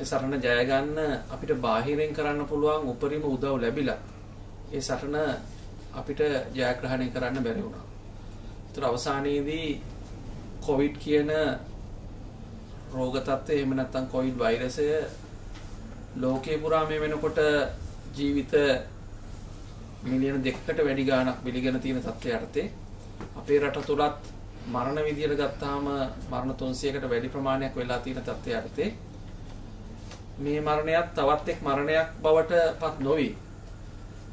ඒ සටන ජය ගන්න අපිට බාහිරින් කරන්න පුළුවන් උපරිම උදව් ලැබිලා ඒ සටන අපිට ජයග්‍රහණය කරන්න බැරි වුණා. ඒතර අවසානයේදී කොවිඩ් කියන රෝග තත්ත්වය එහෙම නැත්නම් කොවිඩ් වෛරසය ලෝකේ පුරා මේ වෙනකොට ජීවිත මිලියන දෙකකට වැඩි ගාණක් පිළිගෙන තියෙන තත්ත්වය යටතේ අපේ රට තුලත් මරණ විදියට ගත්තාම මරණ 300කට වැඩි ප්‍රමාණයක් වෙලා තියෙන තත්ත්වය යටතේ මේ මරණයත් තවත් එක් මරණයක් බවට පත් නොවි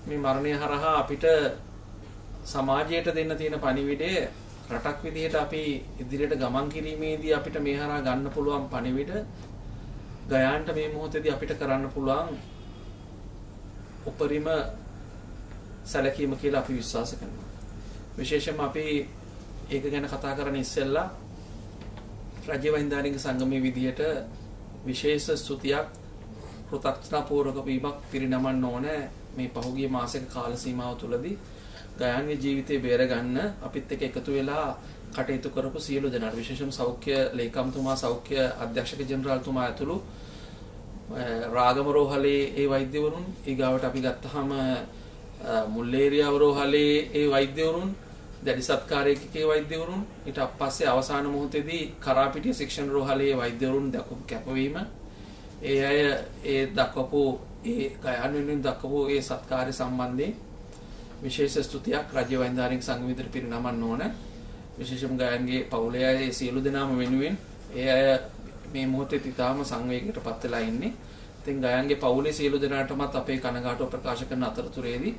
මේ මරණය හරහා අපිට සමාජයට දෙන්න තියෙන පණිවිඩය රටක් විදිහට අපි ඉදිරියට ගමන් කිරීමේදී අපිට මේ හරහා ගන්න පුළුවන් පණිවිඩ ගයාන්ට මේ මොහොතේදී අපිට කරන්න පුළුවන් උපරිම සැලකීම කියලා අපි විශ්වාස කරනවා. විශේෂයෙන්ම අපි ඒක ගැන කතා කරන්න ඉස්සෙල්ලා රජ්‍ය වෛන්දානික සංගමයේ විදිහට විශේෂ ස්තුතියක් කෘතඥතාපූර්වක වීමක් පිරිනමන්න ඕනේ මේ පහුගිය මාසයක කාල සීමාව තුළදී. ගයාන්ගේ ජීවිතේ බේරගන්න අපිත් එක්ක එකතු වෙලා කටයුතු කරපු සියලු දෙනාට විශේෂම සෞඛ්‍ය ලේකම්තුමා සෞඛ්‍ය අධ්‍යක්ෂක ජෙනරාල්තුමා ඇතුළු රාගම රෝහලේ ඒ වෛද්‍යවරුන් ඊගාවට අපි ගත්තාම මුල්ලේරියාව රෝහලේ ඒ වෛද්‍යවරුන් දැඩි සත්කාරයකේ වෛද්‍යවරුන් ඊට පස්සේ අවසාන මොහොතේදී කරාපිටිය ශික්ෂණ රෝහලේ වෛද්‍යවරුන් දක්වපු කැපවීම ඒ අය ඒ දක්වපු ඒ ගයන් වෙනුවෙන් දක්වපු ඒ සත්කාරය සම්බන්ධයෙන් විශේෂ ස්තුතියක් රාජ්‍ය වෛද්‍යාරික සංඝ විතර පිරිනමන්න ඕන විශේෂම ගයන්ගේ පවුලේ අය සියලු දෙනාම වෙනුවෙන් ඒ අය මේ මොහොතේ තිතාම සංවේගයට පත් වෙලා ඉන්නේ. ඉතින් ගයන්ගේ පවුලේ සියලු දෙනාටමත් අපේ කනගාටුව ප්‍රකාශ කරන අතරතුරේදී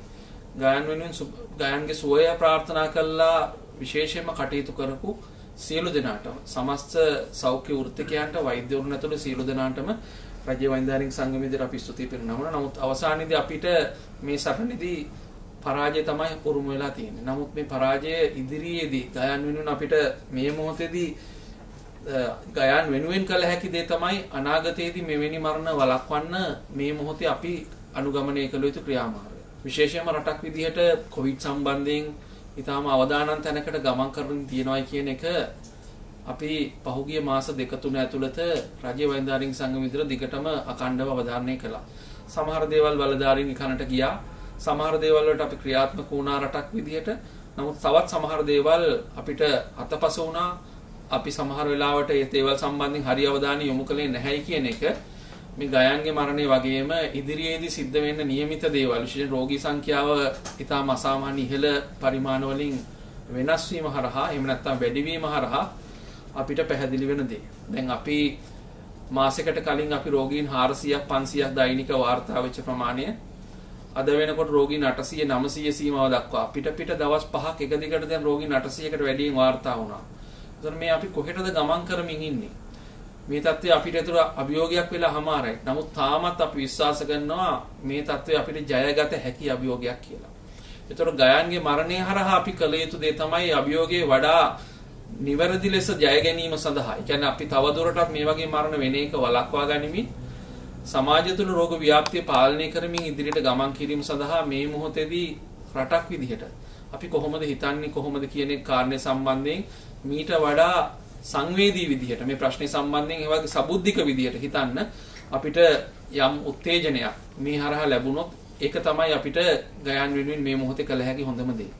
ගයන් වෙනුවෙන් ගයන්ගේ සුවය ප්‍රාර්ථනා කළා විශේෂයෙන්ම කටයුතු කරපු සියලු දෙනාටම සමස්ත සෞඛ්‍ය වෘත්තිකයන්ට වෛද්‍යවරුන් ඇතුළු සියලු දෙනාටම රජ්‍ය වෛද්‍යානික සංගමයේදී අපි ස්තුති පිරිනමනවා. නමුත් අවසානයේදී අපිට මේ සටනේදී පරාජය තමයි උරුම වෙලා තියෙන්නේ. නමුත් මේ පරාජය ඉදිරියේදී ගයන් වෙනුවෙන් අපිට මේ මොහොතේදී ගයන් වෙනුවෙන් කළ හැකි දේ තමයි අනාගතයේදී මෙවැනි මරණ වළක්වන්න මේ මොහොතේ අපි අනුගමනය කළ යුතු ක්‍රියාමාර්ග. විශේෂයෙන්ම රටක් විදිහට කොවිඩ් සම්බන්ධයෙන් ඊටාම අවදානම් තැනකට ගමන් කරමින් තියෙනවායි කියන එක අපි පහුගිය මාස දෙක තුන ඇතුළත රජ්‍ය වෛද්‍යාරික සංගම විතර දිගටම අකණ්ඩව අවධාරණය කළා. සමහර දේවල් බලධාරීන් කනට ගියා. සමහර දේවල් වලට අපි ක්‍රියාත්මක වුණා රටක් විදිහට. නමුත් තවත් සමහර දේවල් අපිට අතපස වුණා. අපි සමහර වෙලාවට ඒ දේවල් සම්බන්ධයෙන් හරි අවධානය යොමු කළේ නැහැයි කියන එක මේ ගයන්ගේ මරණය වගේම ඉදිරියේදී සිද්ධ වෙන්න નિયમિત දේවල් විශේෂ රෝගී සංඛ්‍යාව ඉතාම අසාමාන්‍ය ඉහළ පරිමාණ වලින් වෙනස් වීම හරහා එහෙම නැත්නම් වැඩිවීම හරහා අපිට පැහැදිලි වෙන දේ. දැන් අපි මාසයකට කලින් අපි රෝගීන් 400ක් 500ක් දෛනික වාර්තා වෙච්ච ප්‍රමාණය අද වෙනකොට රෝගීන් 800 900 සීමාව දක්වා පිට පිට දවස් 5ක් එක දිගට දැන් රෝගීන් 800කට වැඩියෙන් වාර්තා වුණා. එතන මේ අපි කොහෙටද ගමන් කරමින් ඉන්නේ? මේ தත්ත්වය අපිට ඒතර අභියෝගයක් වෙලා හමාරයි. නමුත් තාමත් අපි විශ්වාස කරනවා මේ தත්ත්වය අපිට ජයගත හැකි අභියෝගයක් කියලා. ඒතර ගයන්ගේ මරණය හරහා අපි කළ යුතු දේ තමයි අභියෝගයේ වඩා නිවැරදි ලෙස ජය ගැනීම සඳහා. ඒ කියන්නේ අපි තවදුරටත් මේ වගේ මරණ වෙන එක වළක්වා ගනිමින් සමාජය තුළ රෝග ව්‍යාප්තිය පාලනය කරමින් ඉදිරියට ගමන් කිරීම සඳහා මේ මොහොතේදී රටක් විදිහට අපි කොහොමද හිතන්නේ කොහොමද කියන කාරණේ සම්බන්ධයෙන් මීට වඩා සංවේදී විදිහට මේ ප්‍රශ්නේ සම්බන්ධයෙන් ඒ වගේ සබුද්ධික විදිහට හිතන්න අපිට යම් උත්තේජනයක් මේ හරහා ලැබුණොත් ඒක තමයි අපිට ගයන් වෙනුවෙන් මේ මොහොතේ කළ හැකි හොඳම දේ.